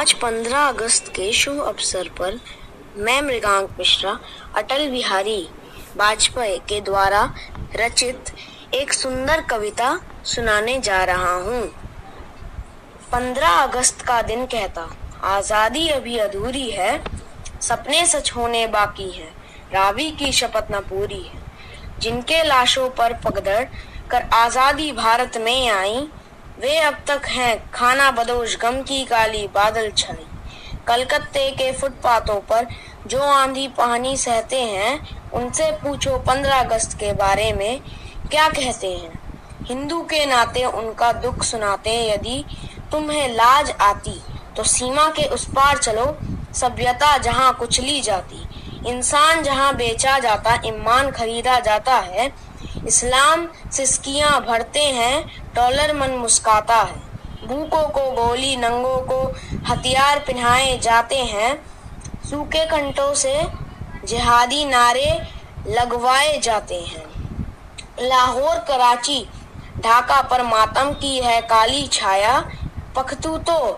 आज 15 अगस्त के शुभ अवसर पर मैं मृगांक मिश्रा, अटल बिहारी वाजपेयी के द्वारा रचित एक सुंदर कविता सुनाने जा रहा हूँ। 15 अगस्त का दिन कहता, आज़ादी अभी अधूरी है, सपने सच होने बाकी है, रावी की शपथ न पूरी है। जिनके लाशों पर पगदड़ कर आज़ादी भारत में आई वे अब तक हैं। खाना बदोश गम की काली बादल छाई कलकत्ते के फुटपाथों पर जो आंधी पानी सहते हैं, उनसे पूछो पंद्रह अगस्त के बारे में क्या कहते हैं। हिंदू के नाते उनका दुख सुनाते यदि तुम्हें लाज आती तो सीमा के उस पार चलो। सभ्यता जहाँ कुचली जाती, इंसान जहाँ बेचा जाता ईमान खरीदा जाता है इस्लाम सिस्कियाँ भरते हैं, डॉलर मन मुस्काता है। भूखों को गोली नंगों को हथियार पहनाए जाते हैं। सूखे कंटों से जिहादी नारे लगवाए जाते हैं। लाहौर, कराची, ढाका पर मातम की है काली छाया। पखतूतों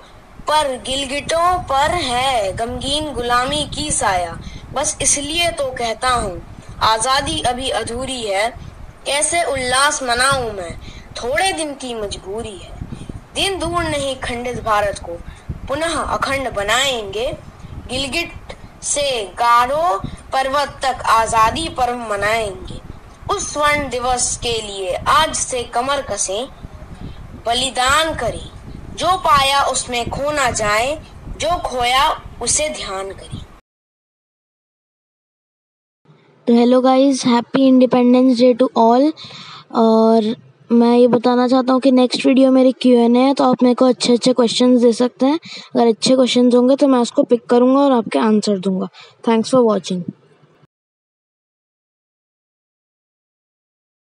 पर गिलगिटों पर है गमगीन गुलामी की साया। बस इसलिए तो कहता हूँ, आज़ादी अभी अधूरी है। कैसे उल्लास मनाऊं मैं। थोड़े दिन की मजबूरी है। दिन दूर नहीं, खंडित भारत को पुनः अखंड बनाएँगे। गिलगिट से गारो पर्वत तक आज़ादी पर्व मनाएँगे। उस स्वर्ण दिवस के लिए आज से कमर कसे। बलिदान करें। जो पाया उसमें खो ना जाए, जो खोया उसे ध्यान करें। Hello guys happy independence day to all और मैं ये बताना चाहता हूँ कि नेक्स्ट वीडियो मेरी क्यू एन है तो आप मेरे को अच्छे अच्छे क्वेश्चंस दे सकते हैं। अगर अच्छे क्वेश्चंस होंगे तो मैं उसको पिक करूँगा और आपके आंसर दूँगा। Thanks for watching